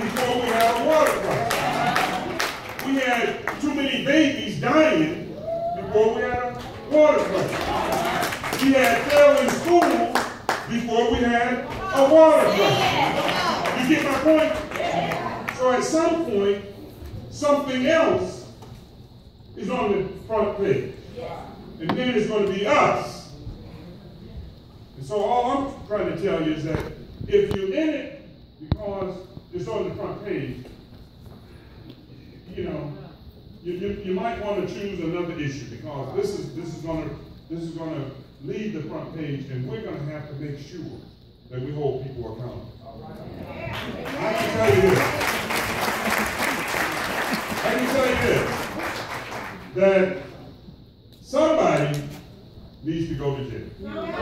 before we had a water crisis. We had too many babies dying before we had a water crisis. We had failing schools before we had a water crisis. You get my point? So at some point, something else is on the front page. And then it's going to be us. And so all I'm trying to tell you is that if you're in it because it's on the front page, you know, you, you, you might want to choose another issue because this is this is going to this is to lead the front page, and we're going to have to make sure that we hold people accountable. I can tell you this. I can tell you this. That somebody needs to go to jail. Somebody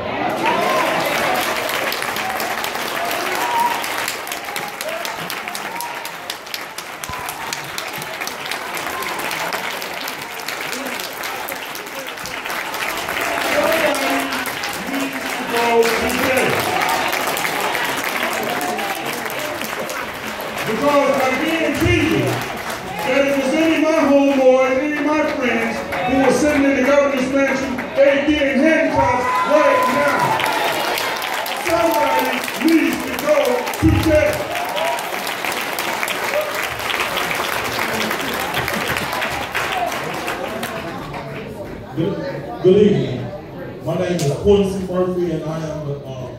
needs to go to jail. Because I guarantee you that if was any of my homeboys, any of my friends who were sitting in the governor's mansion, they'd be in handcuffs right now. Somebody needs to go to jail. Good, good evening. My name is Quincy Murphy, and I am the uh,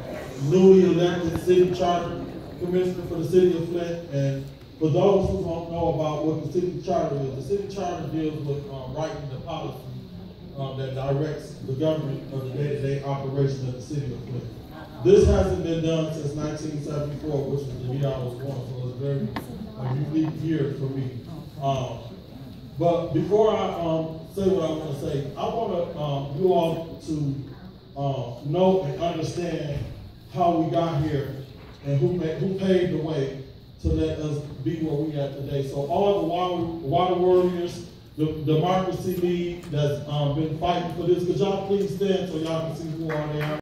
newly elected city charter commissioner for the city of Flint. And for those who don't know about what the city charter is, the city charter deals with uh, writing the policy uh, that directs the government of the day-to-day operation of the city of Flint. This hasn't been done since 1974, which was the year I was born, so it's a very a unique year for me. Um, but before I um, say what I want to say, I want um, you all to uh, know and understand how we got here and who made, who paved the way to let us be where we are today. So all the water, water warriors, the Democracy League that's um, been fighting for this, could y'all please stand so y'all can see who are they are?